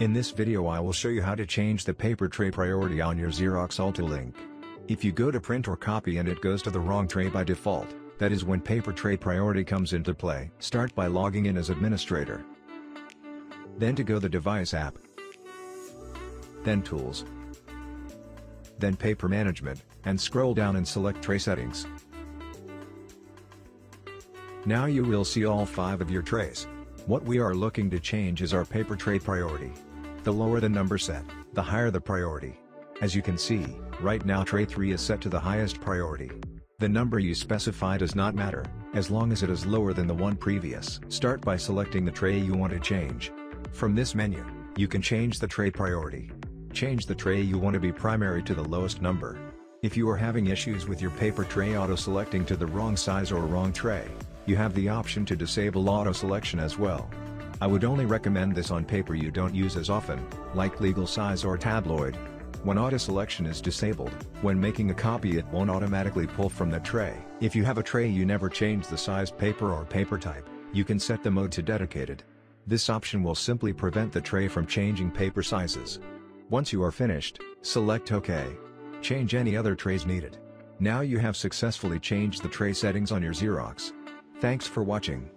In this video I will show you how to change the paper tray priority on your Xerox AltaLink. If you go to print or copy and it goes to the wrong tray by default, that is when paper tray priority comes into play. Start by logging in as administrator. Then to go the device app. Then tools. Then paper management, and scroll down and select tray settings. Now you will see all five of your trays. What we are looking to change is our paper tray priority. The lower the number set, the higher the priority. As you can see, right now tray 3 is set to the highest priority. The number you specify does not matter, as long as it is lower than the one previous. Start by selecting the tray you want to change. From this menu, you can change the tray priority. Change the tray you want to be primary to the lowest number. If you are having issues with your paper tray auto-selecting to the wrong size or wrong tray, you have the option to disable auto selection as well. I would only recommend this on paper you don't use as often, like legal size or tabloid. When auto selection is disabled, when making a copy it won't automatically pull from the tray. If you have a tray you never change the size paper or paper type, you can set the mode to dedicated. This option will simply prevent the tray from changing paper sizes. Once you are finished, select OK. Change any other trays needed. Now you have successfully changed the tray settings on your Xerox. Thanks for watching.